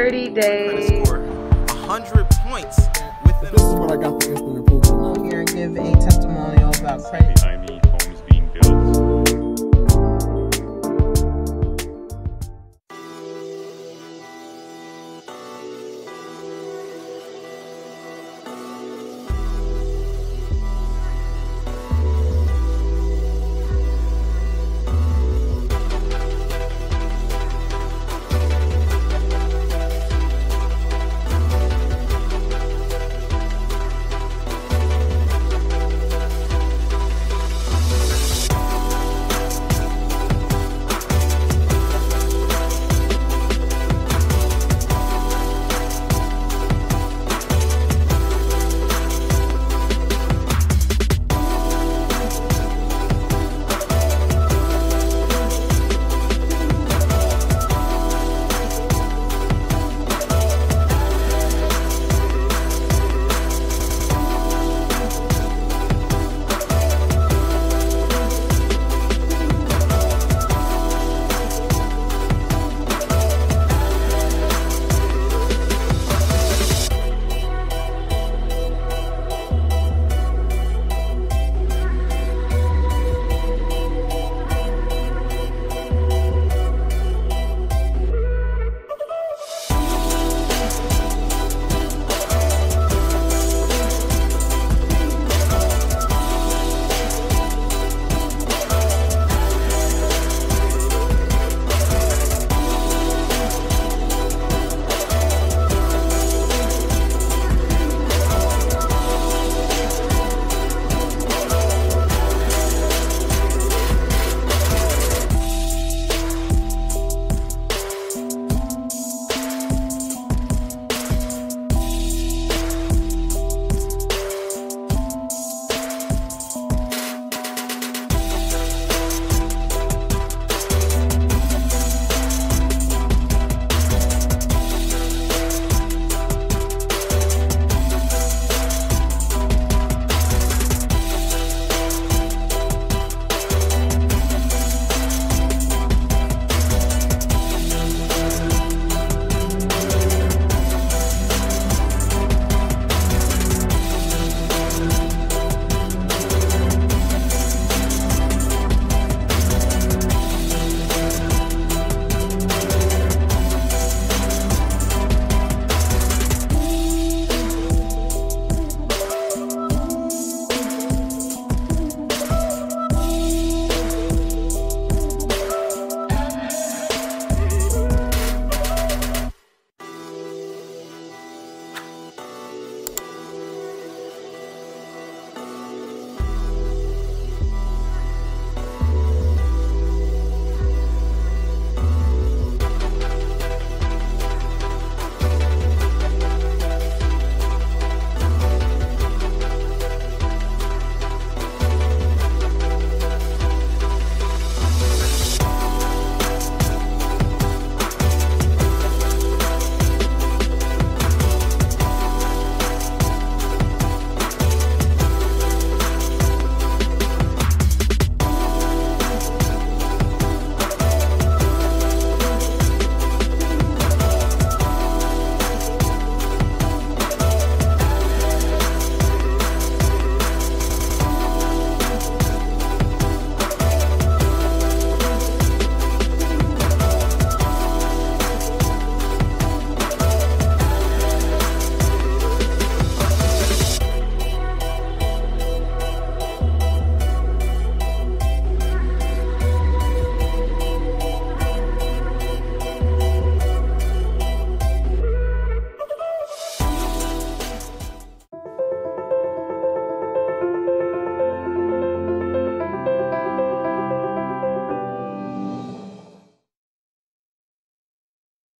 30 days. Credit 100 points within This is what I got the instant approval. I'm here to give a testimonial about credit. I mean,